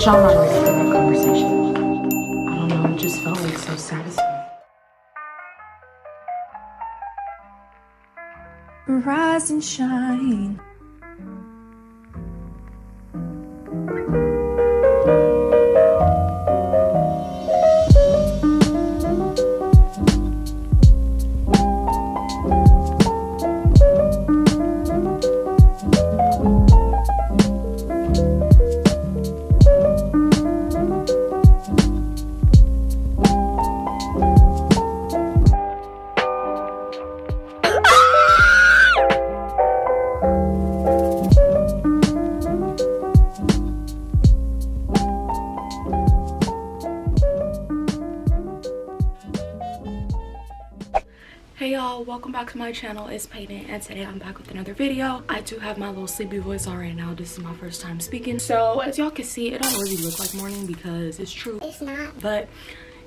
Y'all not ready for that conversation. I don't know, it just felt like so satisfying. Rise and shine. Y'all, welcome back to my channel. It's Payton and today I'm back with another video. I do have my little sleepy voice on right now. This is my first time speaking. So as y'all can see, it don't really look like morning because it's true. It's not. But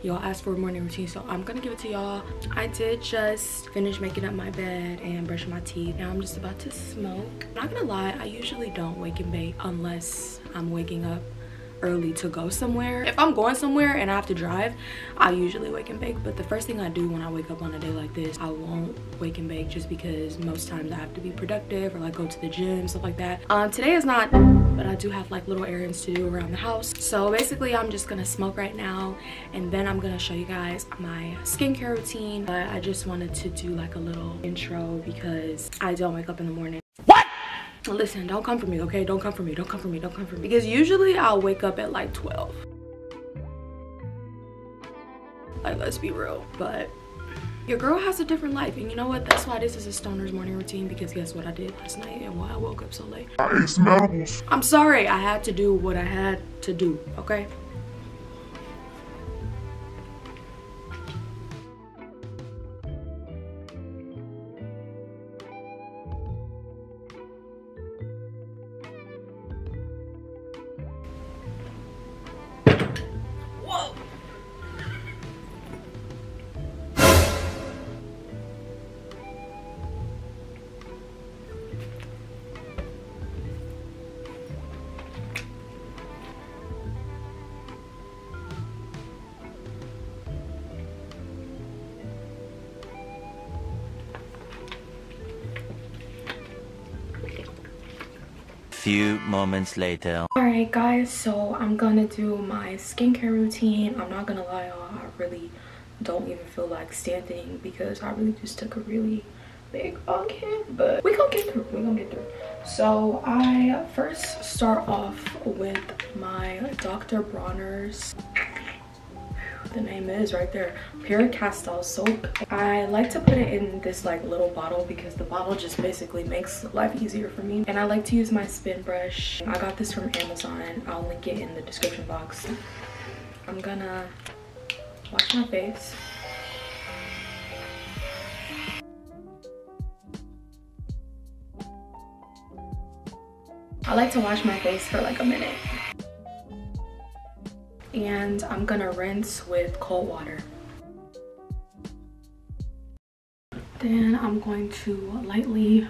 y'all asked for a morning routine so i'm gonna give it to y'all i did just finish making up my bed and brushing my teeth now i'm just about to smoke not gonna lie i usually don't wake and bake unless i'm waking up early to go somewhere. If I'm going somewhere and I have to drive, I usually wake and bake. But the first thing I do when I wake up on a day like this, I won't wake and bake just because most times I have to be productive or like go to the gym, stuff like that. Um, today is not, but I do have like little errands to do around the house. So basically I'm just gonna smoke right now and then I'm gonna show you guys my skincare routine. But I just wanted to do like a little intro because I don't wake up in the morning listen don't come for me okay? Don't come for me don't come for me don't come for me. Because usually i'll wake up at like 12 like let's be real but your girl has a different life and you know what? That's why this is a stoner's morning routine because guess what i did last night and why i woke up so late? I ate edibles. I'm sorry i had to do what i had to do okay few moments later. Alright guys, so I'm gonna do my skincare routine. I'm not gonna lie y'all, I really don't even feel like standing because I really just took a really big bug hit. But we gonna get through, we gonna get through. So I first start off with my Dr. Bronner's the name is right there. Pure castile soap. I like to put it in this like little bottle because the bottle just basically makes life easier for me. And i like to use my spin brush. I got this from amazon. I'll link it in the description box. I'm gonna wash my face. I like to wash my face for like a minute and I'm gonna rinse with cold water. Then I'm going to lightly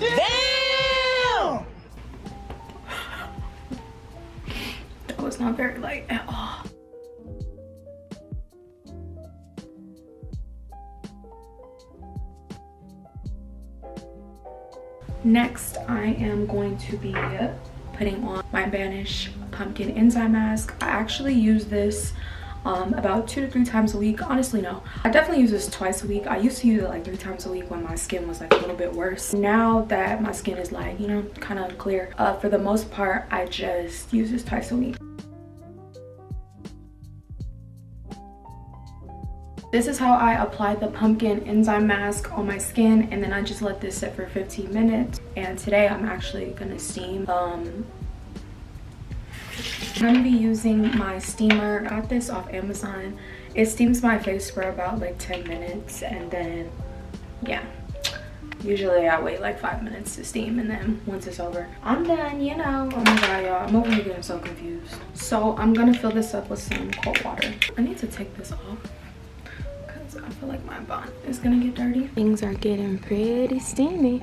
Damn! that was not very light at all. Next, I am going to be putting on my Banish Pumpkin Enzyme Mask. I actually use this um, about two to three times a week. Honestly, no. I definitely use this twice a week. I used to use it like three times a week when my skin was like a little bit worse. Now that my skin is like, you know, kind of clear, uh, for the most part, I just use this twice a week. This is how I apply the pumpkin enzyme mask on my skin and then I just let this sit for 15 minutes. And today I'm actually gonna steam. Um, I'm gonna be using my steamer. I got this off Amazon. It steams my face for about like 10 minutes and then, yeah. Usually I wait like five minutes to steam and then once it's over, I'm done, you know. Oh my god, y'all, I'm over getting so confused. So I'm gonna fill this up with some cold water. I need to take this off. I feel like my bonnet is gonna get dirty. Things are getting pretty steamy.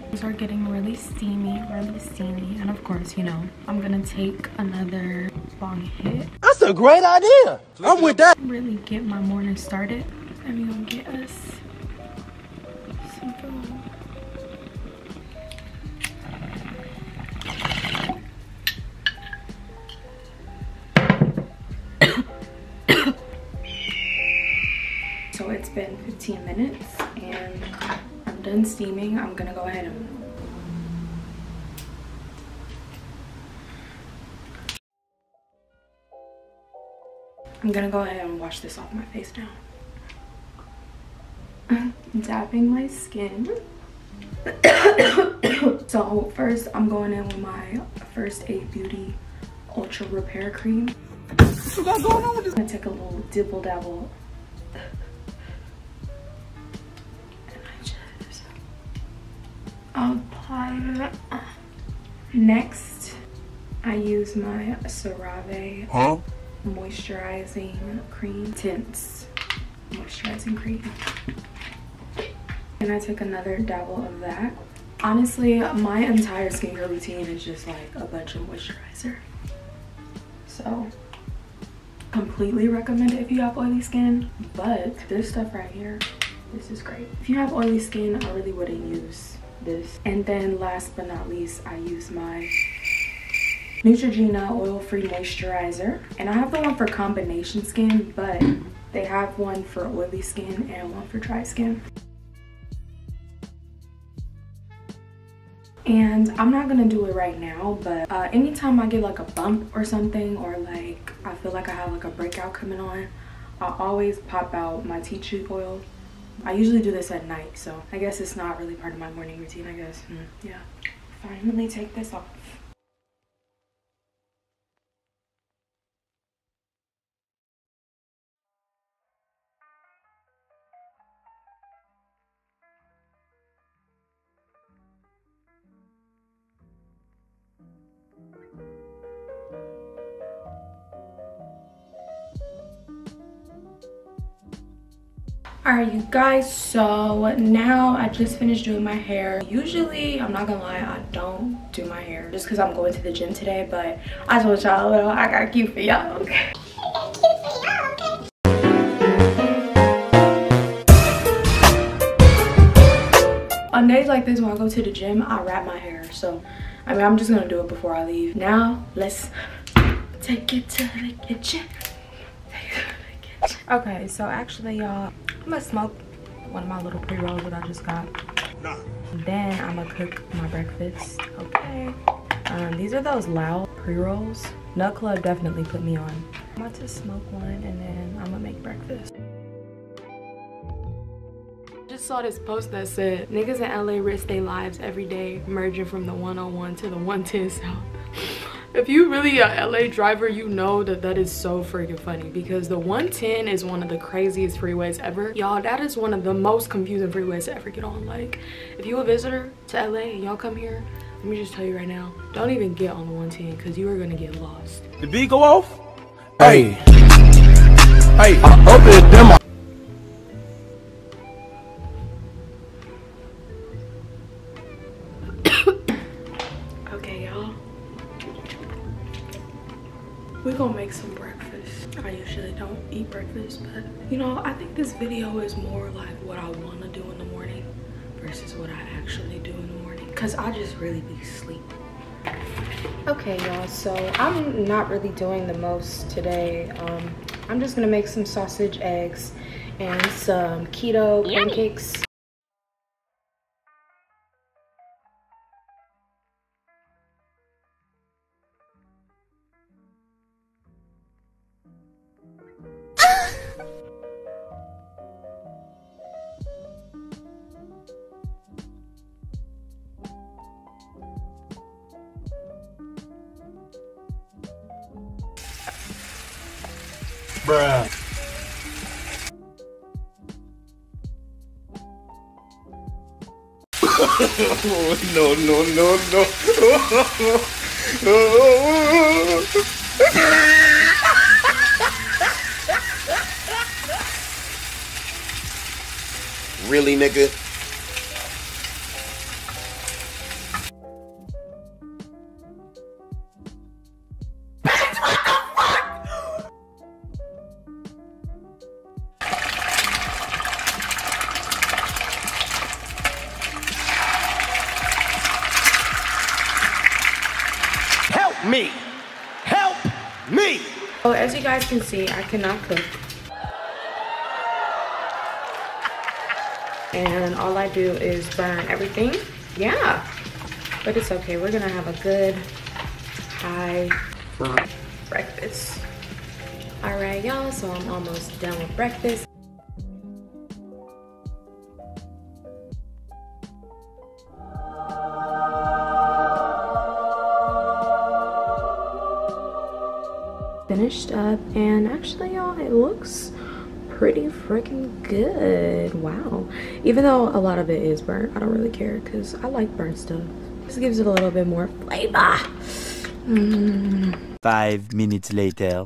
Things are getting really steamy, really steamy. And of course, you know, I'm gonna take another long hit. That's a great idea. I'm with that. Really get my morning started. I'm gonna get us so it's been 15 minutes and I'm done steaming. I'm gonna go ahead and I'm gonna go ahead and wash this off my face now. Dabbing my skin. so first I'm going in with my First Aid Beauty Ultra Repair Cream. What you going on? I'm gonna take a little dibble dabble. Next, I use my CeraVe Huh? moisturizing cream. Tints moisturizing cream. And i took another dabble of that. Honestly my entire skincare routine is just like a bunch of moisturizer. So completely recommend it if you have oily skin but this stuff right here this is great. If you have oily skin i really wouldn't use this and then last but not least i use my Neutrogena oil-free moisturizer. And I have the one for combination skin, but they have one for oily skin and one for dry skin. And I'm not gonna do it right now, but uh, anytime I get like a bump or something, or like I feel like I have like a breakout coming on, I always pop out my tea tree oil. I usually do this at night, so I guess it's not really part of my morning routine, I guess. Mm, yeah. Finally take this off. All right you guys so now i just finished doing my hair. Usually i'm not gonna lie i don't do my hair just because i'm going to the gym today but i told y'all little i got cute for y'all okay? On days like this when i go to the gym i wrap my hair so i mean i'm just gonna do it before i leave. Now let's take it to the kitchen. Okay so actually y'all i'm gonna smoke one of my little pre-rolls that i just got. Nah. then i'm gonna cook my breakfast okay? Um, these are those loud pre-rolls. Nut club definitely put me on. I'm about to smoke one and then i'm gonna make breakfast. Just saw this post that said niggas in LA risk their lives every day merging from the 101 to the 110 south. If you really a LA driver, you know that that is so freaking funny because the 110 is one of the craziest freeways ever. Y'all, that is one of the most confusing freeways to ever get on. Like, if you a visitor to LA and y'all come here, let me just tell you right now, don't even get on the 110 because you are gonna get lost. The beat go off? Hey. Hey, I up it, them. We're gonna make some breakfast. I usually don't eat breakfast, but you know, I think this video is more like what I wanna do in the morning versus what I actually do in the morning. Cause I just really be sleep. Okay, y'all, so I'm not really doing the most today. Um, I'm just gonna make some sausage eggs and some keto pancakes. Bruh. no, no, no, no. really, nigga? So as you guys can see, I cannot cook. And all I do is burn everything. Yeah, but it's okay. We're gonna have a good high breakfast. All right, y'all, so I'm almost done with breakfast. Finished up and actually y'all it looks pretty freaking good. Wow. Even though a lot of it is burnt i don't really care because i like burnt stuff. This gives it a little bit more flavor. Mm. five minutes later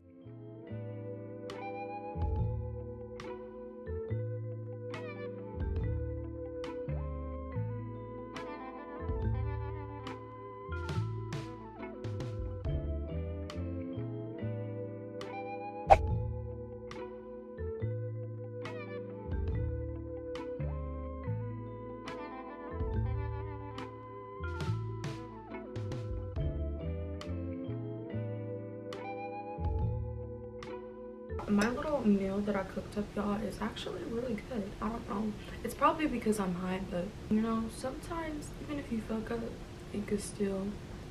my little meal that i cooked up y'all is actually really good i don't know it's probably because i'm high but you know sometimes even if you feel good it could still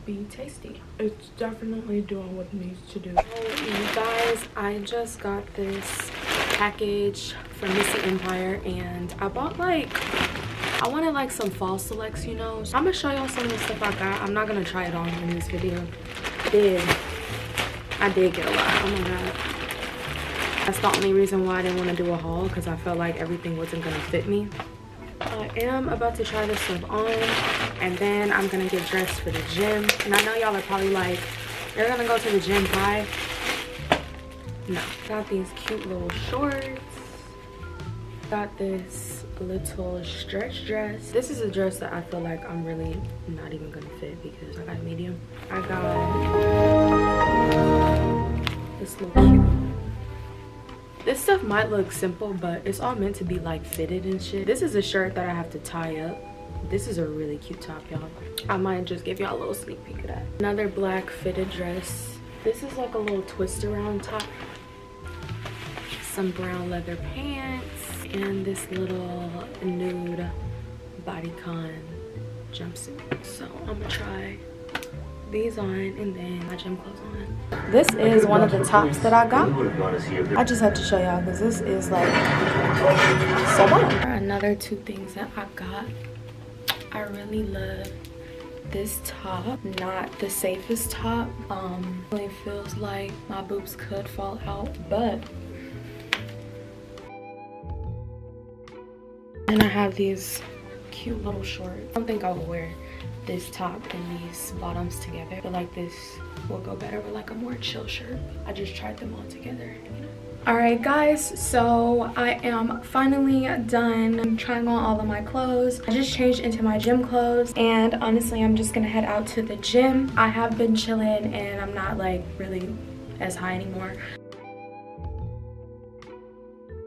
be tasty it's definitely doing what it needs to do oh, you guys i just got this package from missy empire and i bought like I wanted like some fall selects, you know. So I'm gonna show y'all some of the stuff I got. I'm not gonna try it on in this video. I did. I did get a lot. Oh my god. That's the only reason why I didn't want to do a haul because I felt like everything wasn't going to fit me. I am about to try this stuff on and then I'm going to get dressed for the gym. And I know y'all are probably like, you're going to go to the gym, pie. No. Got these cute little shorts. Got this little stretch dress. This is a dress that I feel like I'm really not even going to fit because I got medium. I got this little cute this stuff might look simple, but it's all meant to be like fitted and shit. This is a shirt that I have to tie up. This is a really cute top, y'all. I might just give y'all a little sneak peek of that. Another black fitted dress. This is like a little twist around top. Some brown leather pants. And this little nude bodycon jumpsuit. So I'm gonna try these on and then my gym clothes on. This is one of the tops that I got. I just had to show y'all because this is like so bomb. Another two things that I got. I really love this top not the safest top um really feels like my boobs could fall out but and i have these cute little shorts i don't think i will wear this top and these bottoms together. but like this will go better with like a more chill shirt. I just tried them all together, you know? Alright guys, so I am finally done trying on all of my clothes. I just changed into my gym clothes and honestly I'm just gonna head out to the gym. I have been chilling and I'm not like really as high anymore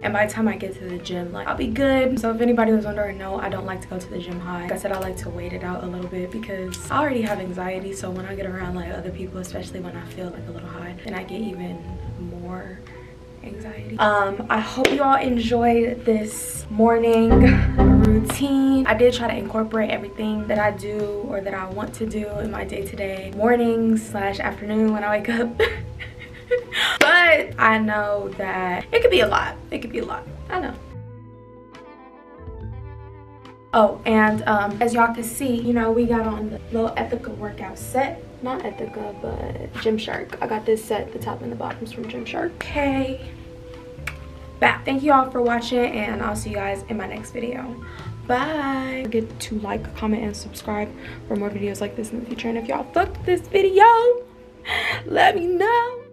and by the time I get to the gym like I'll be good. So if anybody was wondering no I don't like to go to the gym high. Like I said I like to wait it out a little bit because I already have anxiety. So when I get around like other people especially when I feel like a little high and I get even more anxiety. Um i hope you all enjoyed this morning routine. I did try to incorporate everything that i do or that i want to do in my day-to-day -day morning slash afternoon when i wake up but I know that it could be a lot. It could be a lot. I know. Oh, and um, as y'all can see, you know, we got on the little Ethica workout set. Not Ethica, but Gymshark. I got this set, the top and the bottoms from Gymshark. Okay. Back. Thank you all for watching, and I'll see you guys in my next video. Bye. Don't forget to like, comment, and subscribe for more videos like this in the future. And if y'all fucked this video, let me know.